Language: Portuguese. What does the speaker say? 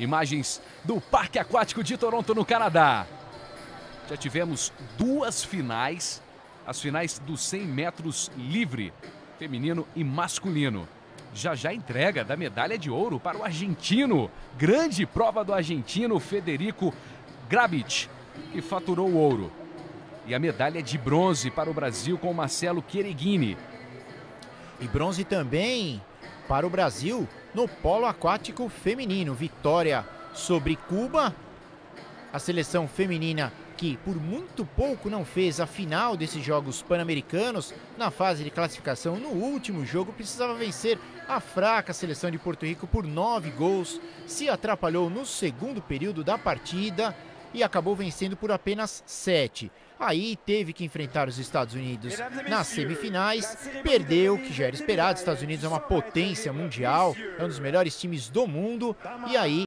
Imagens do Parque Aquático de Toronto, no Canadá. Já tivemos duas finais, as finais dos 100 metros livre, feminino e masculino. Já já entrega da medalha de ouro para o argentino. Grande prova do argentino Federico Grabit, que faturou o ouro. E a medalha de bronze para o Brasil com Marcelo Quereguini. E bronze também para o Brasil no polo aquático feminino. Vitória sobre Cuba. A seleção feminina que por muito pouco não fez a final desses Jogos Pan-Americanos, na fase de classificação, no último jogo, precisava vencer a fraca seleção de Porto Rico por nove gols, se atrapalhou no segundo período da partida e acabou vencendo por apenas sete. Aí teve que enfrentar os Estados Unidos nas semifinais, perdeu, que já era esperado. Estados Unidos é uma potência mundial, é um dos melhores times do mundo, e aí